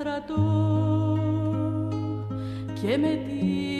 στρατό και με την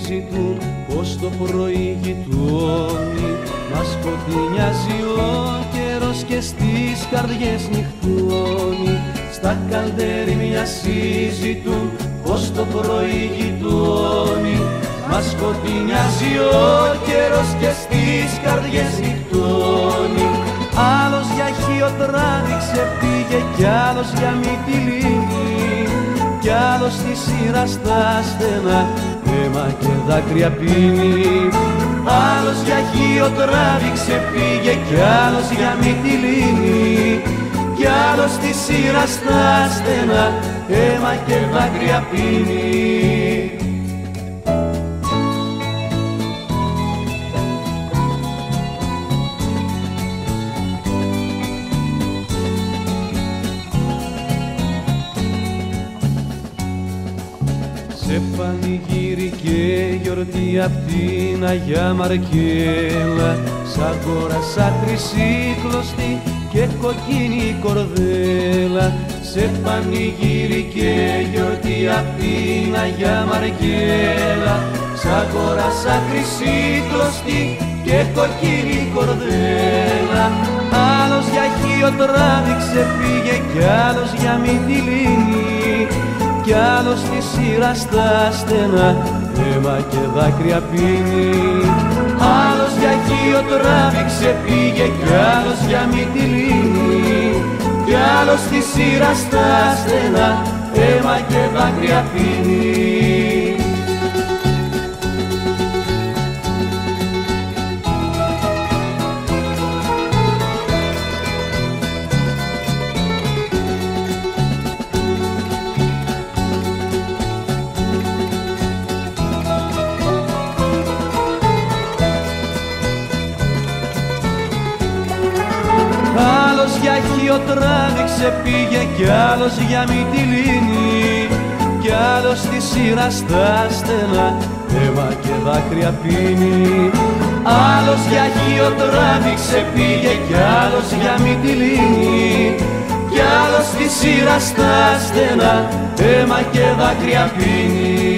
συζητούν πως το πρωί γειτόνι Μας σκοτεινιάζει ο καιρός και στις καρδιές νυχτώνει. Στα καλδέρια συζητούν πως το πρωί γειτόνι Μας σκοτεινιάζει ο καιρός και στις καρδιές νυχτώνει. Άλλος για χείο τράβηξε πήγε κι άλλος για μυτιλίνη κι άλλος στη σειρά στα στενά αίμα και δάκρυα πίνει. Άλλος για χείο τράβηξε πήγε κι άλλος για μυτιλίνη κι άλλος στη σειρά στα στενά αίμα και δάκρυα πίνει γιορτή απ' την Αγιά Μαρκέλα Σ' αγόρασα χρυσή κλωστή και κοκκίνη κορδέλα. Σε πανηγύρι και γιορτή απ' την Αγιά Μαρκέλα Σ' αγόρασα χρυσή κλωστή και κοκκίνη κορδέλα. Άλλος για χείο τράβηξε πήγε κι άλλος για Μυτιλίνη κι άλλος στη σειρά στα στενά αίμα και δάκρυα πίνει. Άλλος για χείο τράβηξε πήγε κι άλλος για Μυτιλίνη κι άλλος στη σειρά στα στενά αίμα και δάκρυα πίνει για χείο τράβηξε πήγε κι άλλος για Μυτιλίνη κι άλλος στη σειρά στα στενά αίμα και δάκρυα πίνει. Άλλος για χείο τράβηξε πήγε κι άλλος για Μυτιλίνη κι άλλος στη σειρά στα στενά αίμα και δάκρυα πίνει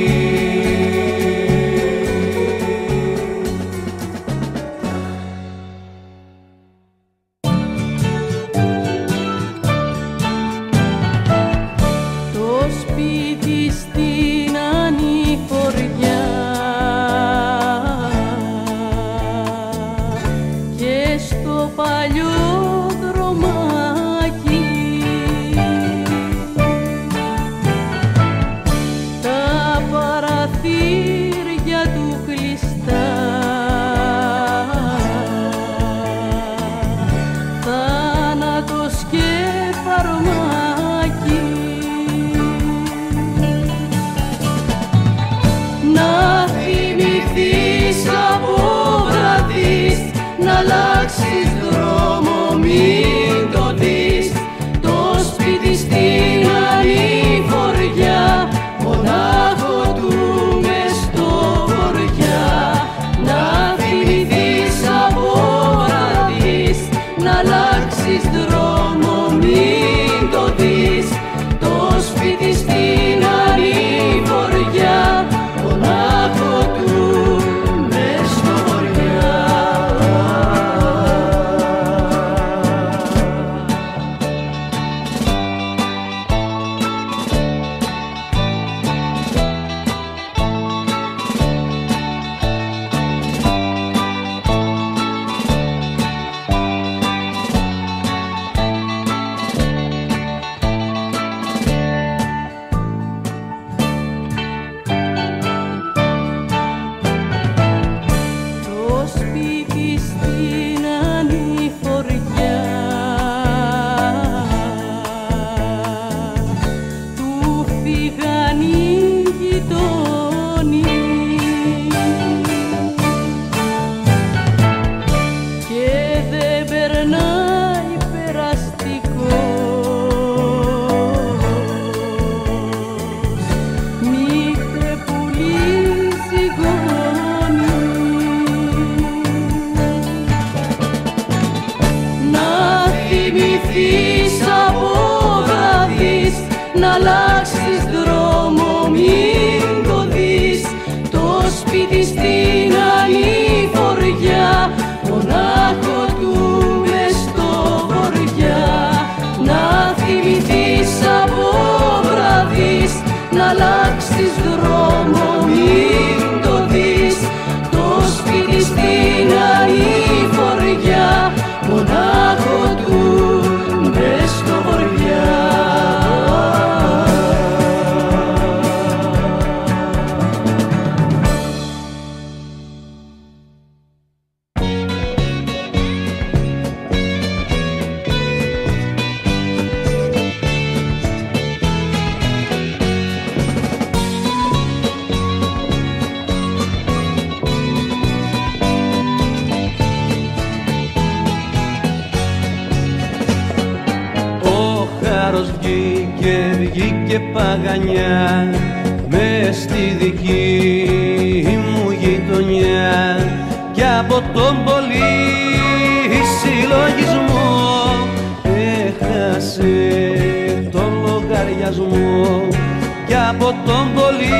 από τον πολύ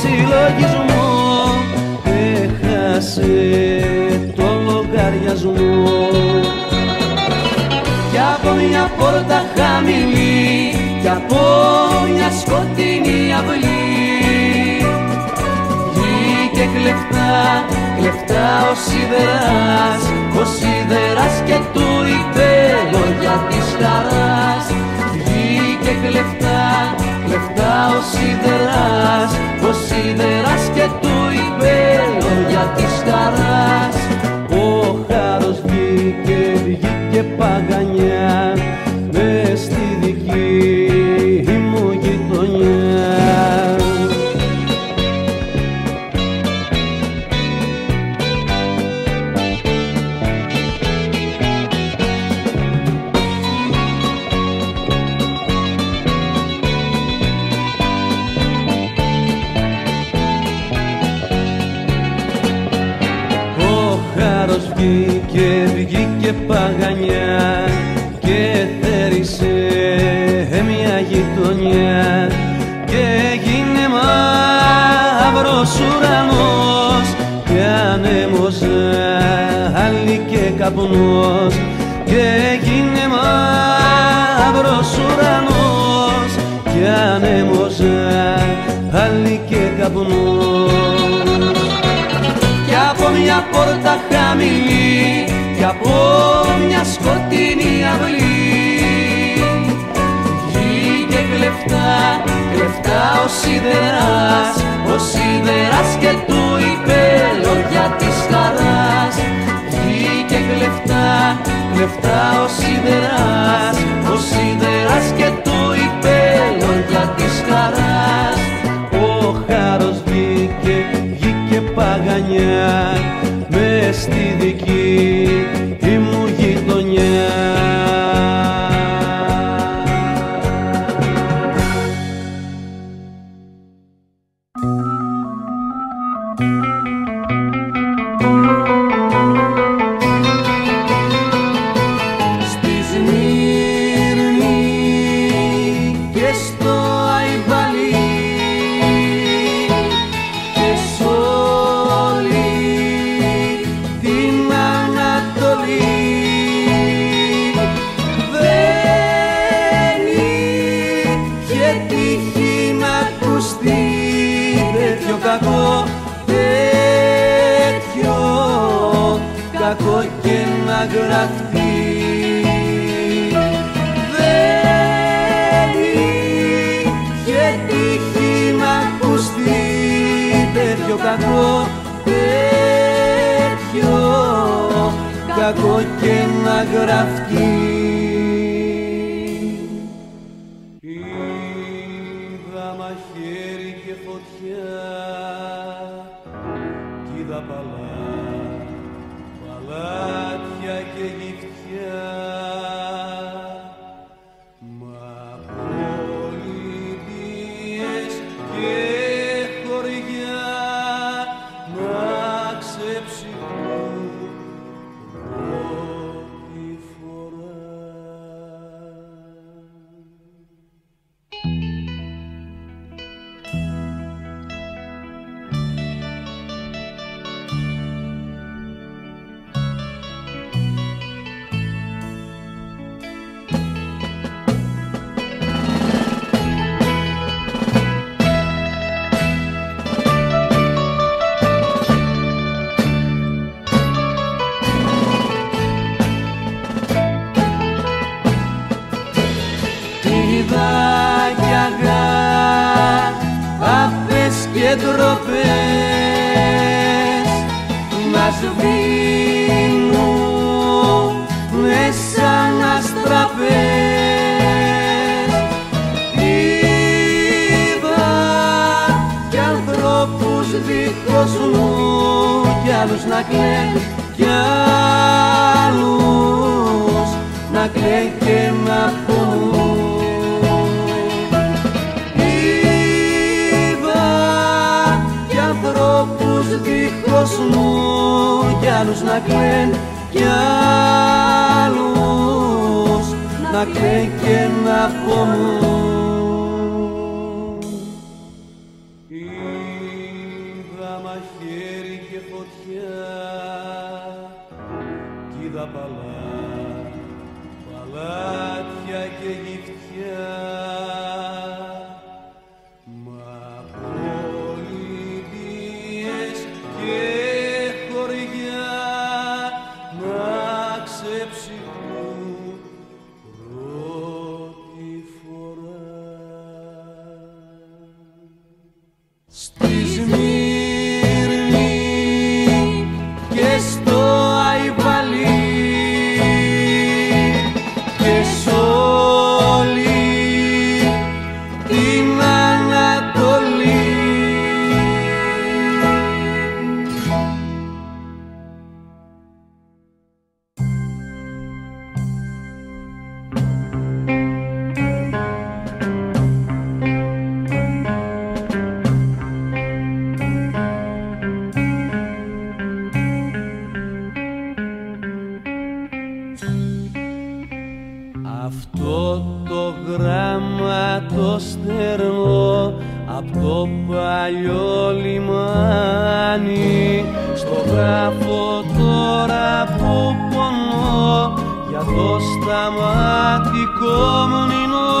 συλλογισμό έχασε τον λογαριασμό. Κι από μια πόρτα χαμηλή κι από μια σκοτεινή αυλή. Βγήκε κλεφτά, κλεφτά ο σιδεράς ο σιδεράς και του είπε λόγια της χαράς. Βγήκε κλεφτά, κλεφτά ο σιδεράς ο σιδεράς και του είπε λόγια της χαράς. Ο χάρος βγήκε, βγήκε παγανιά γειτονιά και έγινε μαύρος ουρανός και ανέμος άλλη και καπνός. Και έγινε μαύρος ουρανός και ανέμος άλλη και καπνός. Κι από μια πόρτα χαμηλή κι από μια σκοτεινή αυλή βγήκε κλεφτά, κλεφτά ο σιδεράς ο σιδεράς και του είπε λόγια της χαράς. Βγήκε κλεφτά, κλεφτά ο σιδεράς ο σιδεράς και του είπε λόγια της χαράς. Ο χάρος βγήκε, βγήκε παγανιά μες στη δική να γραφτεί na quem quer na fome αυτό το γράμμα το στερνό από το παλιό λιμάνι. Στο γράφω τώρα που πονώ για το σταματικό μνημό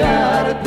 despertar.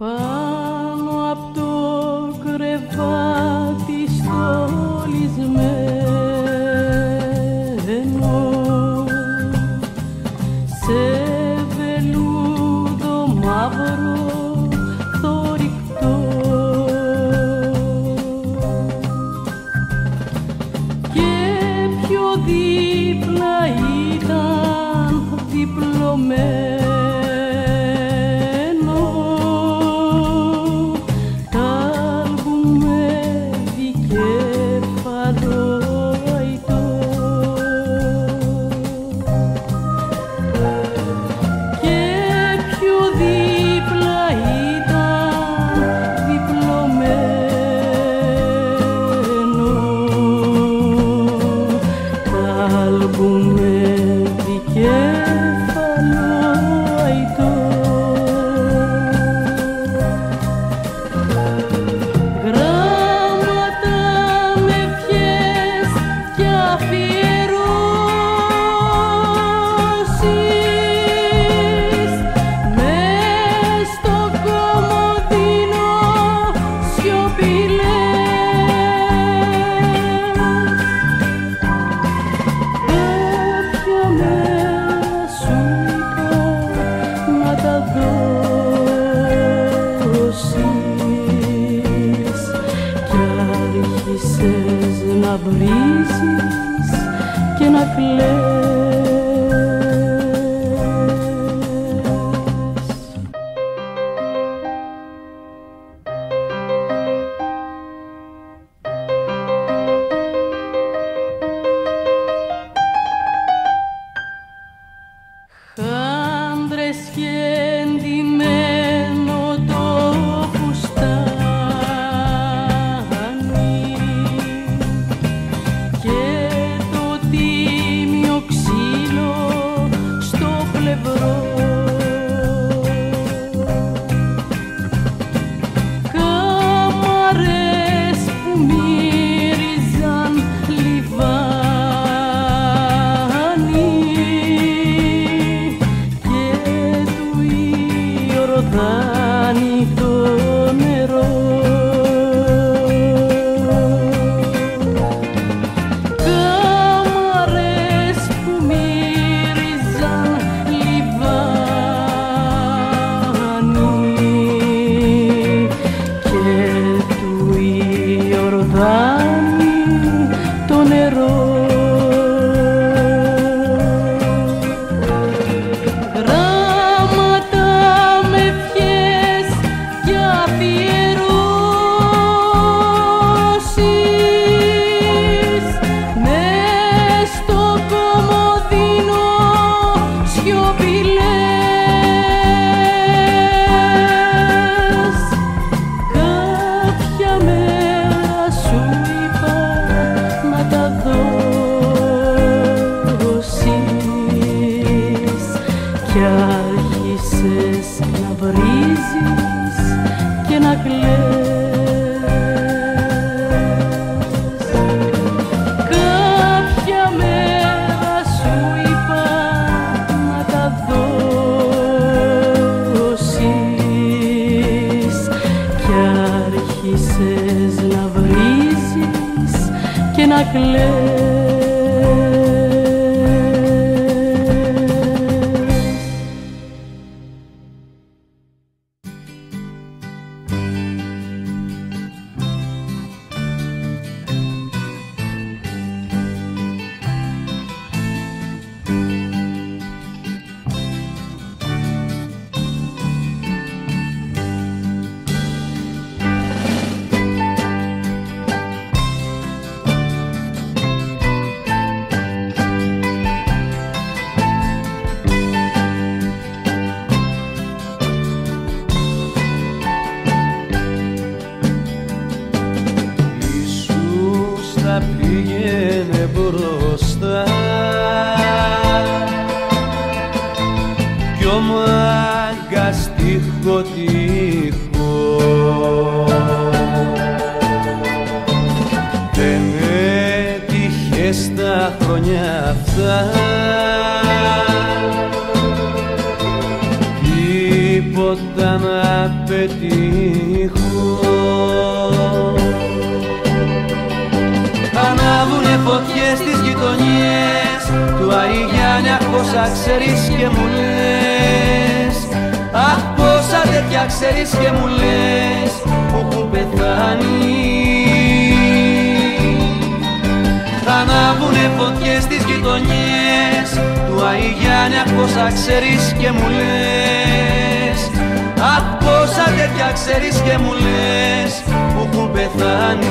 Bye. the live τίποτα να πετύχω Ανάβουνε φωτιές στις γειτονιές του Αϊγιάννη αχ πόσα ξέρεις και μου λες Αχ πόσα τέτοια ξέρεις και μου λες που έχουν πεθάνει Ανάβουνε φωτιές στις γειτονιές του Αϊγιάννη αχ πόσα ξέρεις και μου λες Αχ πόσα τέτοια ξέρεις και μου λες που έχουν πεθάνει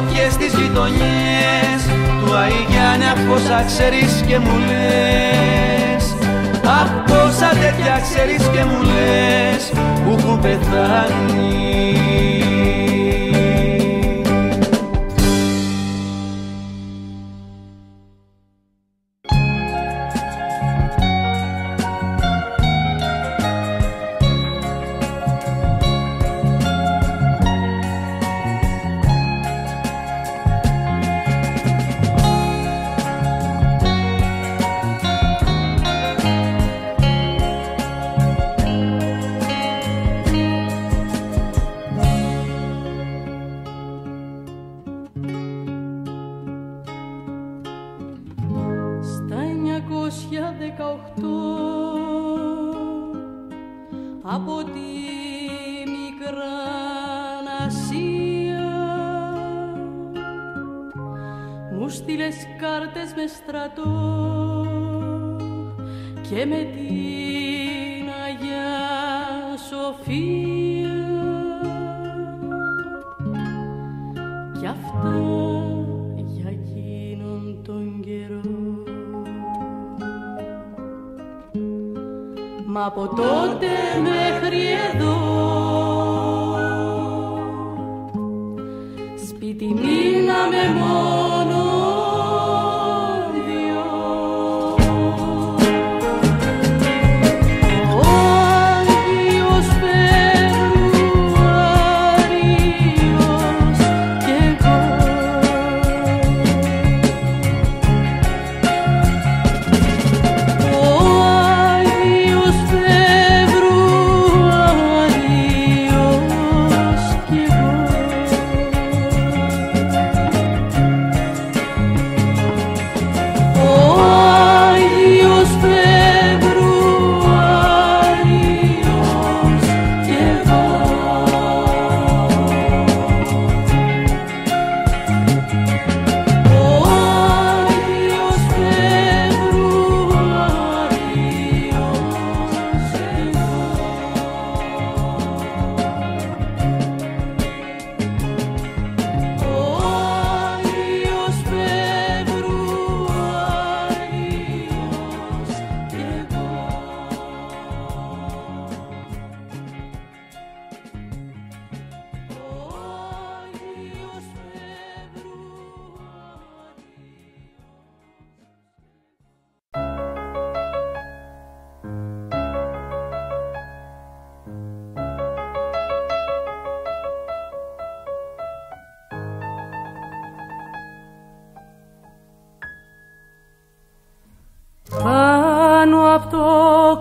φωτιές στις γειτονιές του Αϊγιάννη Αχ πόσα ξέρεις και μου λες. Αχ πόσα τέτοια ξέρεις και μου λες που έχουν πεθάνει με στρατό και με τη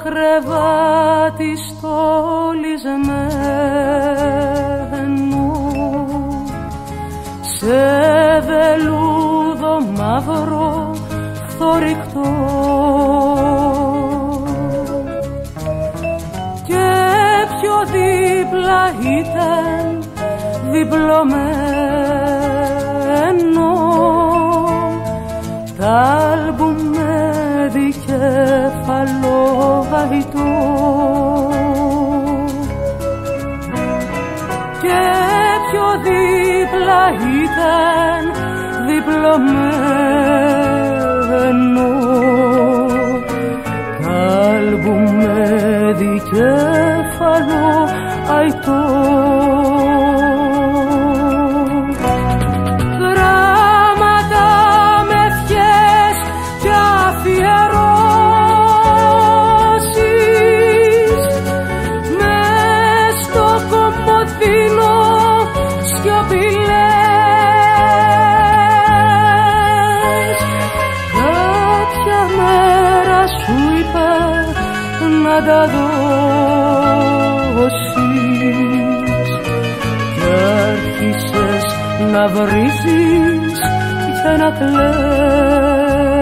κρεβάτι στολισμένο σε βελούδο μαύρο θορυκτό. Και πιο δίπλα ήταν διπλωμένο δικέφαλο βαϊτό και πιο δίπλα ήταν διπλωμένο. Τ' άλμπουμ με δικέφαλο αϊτό τα δώσεις και άρχισες να βρίζεις και να κλαις.